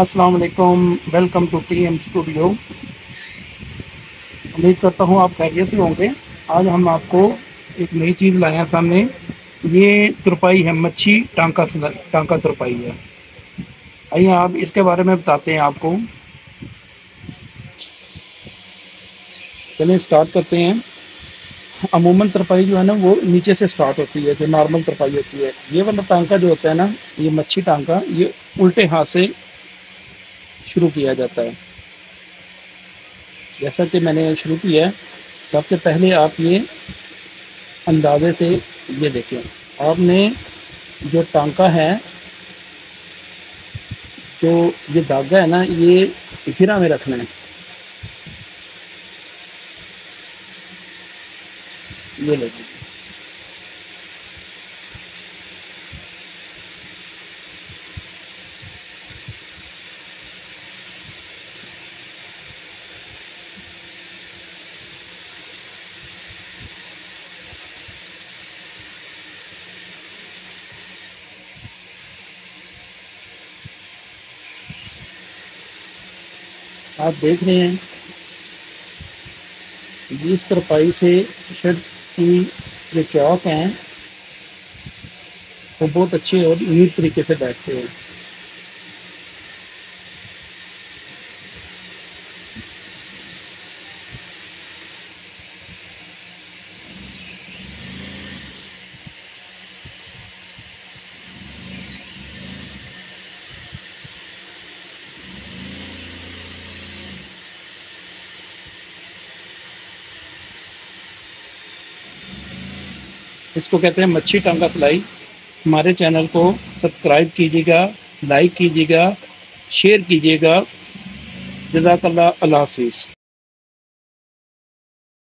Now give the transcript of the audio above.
अस्सलाम वालेकुम welcome to T M studio उम्मीद करता हूँ आप खैरियत से होंगे। आज हम आपको एक नई चीज़ लाए हैं सामने। ये तुरपाई है, मच्छी टांका टांका तुरपाई है। आइए आप इसके बारे में बताते हैं आपको। चलिए स्टार्ट करते हैं। अमूमन तरपाई जो है ना, वो नीचे से स्टार्ट होती है, जो नॉर्मल तरपाई होती है। ये वाला टांका जो होता है ना, ये मच्छी टांका, ये उल्टे हाथ से शुरू किया जाता है। जैसा कि मैंने शुरू किया सबसे पहले आप ये अंदाजे से ये देखें। आपने जो टांका है, जो ये धागा है ना, ये गिरा में रखना है। ये लेकिन आप देख रहे हैं। जिस तरपाई से शर्ट की जो चौक हैं, वो बहुत अच्छे और नीट तरीके से बैठते हैं। इसको कहते हैं मच्छी टांगा सिलाई। हमारे चैनल को सब्सक्राइब कीजिएगा, लाइक कीजिएगा, शेयर कीजिएगा। जजाकल्ला हाफिज़।